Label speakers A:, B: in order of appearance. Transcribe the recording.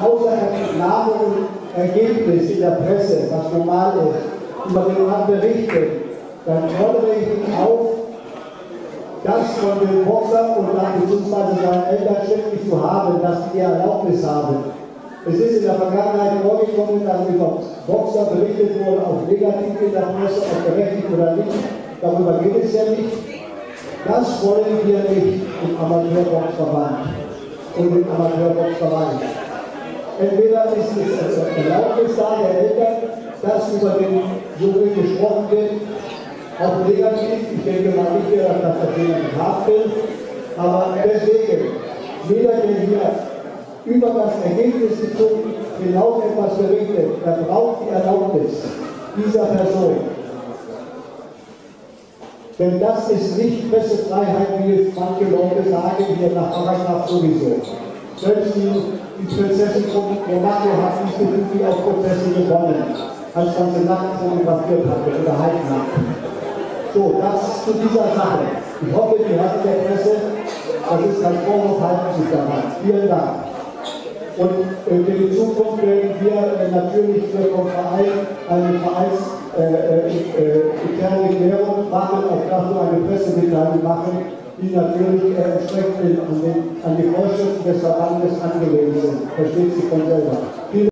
A: Und Ergebnis in der Presse, was normal ist, über den Mann berichtet, dann fordere ich ihn auf, das von dem Boxer und dann beziehungsweise seinen Eltern schriftlich zu haben, dass die Erlaubnis haben. Es ist in der Vergangenheit vorgekommen, dass über Boxer berichtet wurde, auch negativ in der Presse, ob berechtigt oder nicht. Darüber geht es ja nicht. Das wollen wir nicht im Amateurboxverband und im Amateurboxverein. Entweder ist es Erlaubnis da der Eltern, dass über den Jury gesprochen wird, auch negativ. Ich denke mal nicht, dass das tatsächlich gehabt wird. Aber deswegen, jeder, der hier über das Ergebnis gezogen genau etwas berichtet, der braucht die Erlaubnis dieser Person. Denn das ist nicht Pressefreiheit, wie es manche Leute sagen, hier nach Paragraph sowieso. Selbst die, Prinzessin Monaco hat diesbezüglich auch Prozesse gewonnen, als ganze Nacht fotografiert hatte oder Halbnacht. So, das zu dieser Sache. Ich hoffe, die Herren der Presse, das ist kein Vorwurf, halten sich daran. Vielen Dank. Und äh, für die Zukunft werden wir äh, natürlich vom Verein eine vereinsinterne äh, äh, Klärung machen, auch dazu eine Pressemitteilung machen, die natürlich äh, entsprechend an, den, an die Vorschriften des Verbandes angelegt sind. Versteht sich von selber.